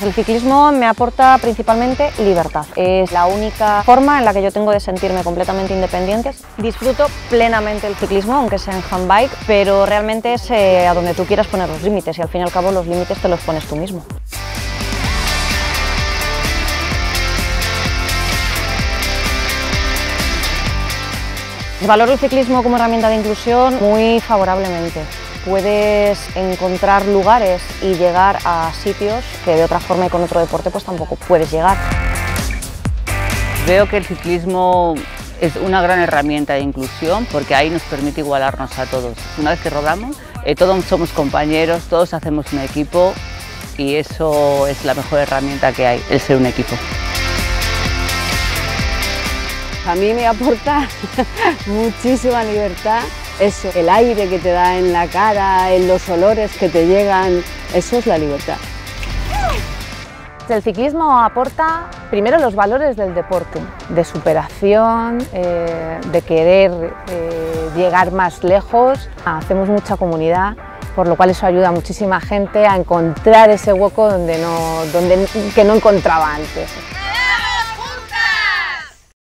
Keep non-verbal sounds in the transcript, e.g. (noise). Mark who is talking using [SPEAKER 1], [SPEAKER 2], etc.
[SPEAKER 1] El ciclismo me aporta principalmente libertad. Es la única forma en la que yo tengo de sentirme completamente independiente. Disfruto plenamente el ciclismo, aunque sea en handbike, pero realmente es eh, a donde tú quieras poner los límites y al fin y al cabo los límites te los pones tú mismo. Valoro el ciclismo como herramienta de inclusión muy favorablemente. Puedes encontrar lugares y llegar a sitios que de otra forma y con otro deporte pues tampoco puedes llegar.
[SPEAKER 2] Veo que el ciclismo es una gran herramienta de inclusión porque ahí nos permite igualarnos a todos. Una vez que rodamos, eh, todos somos compañeros, todos hacemos un equipo y eso es la mejor herramienta que hay, el ser un equipo.
[SPEAKER 3] A mí me aporta (laughs) muchísima libertad, eso, el aire que te da en la cara, en los olores que te llegan, eso es la libertad.
[SPEAKER 4] El ciclismo aporta primero los valores del deporte, de superación, eh, de querer eh, llegar más lejos. Hacemos mucha comunidad, por lo cual eso ayuda a muchísima gente a encontrar ese hueco donde no, donde, que no encontraba antes.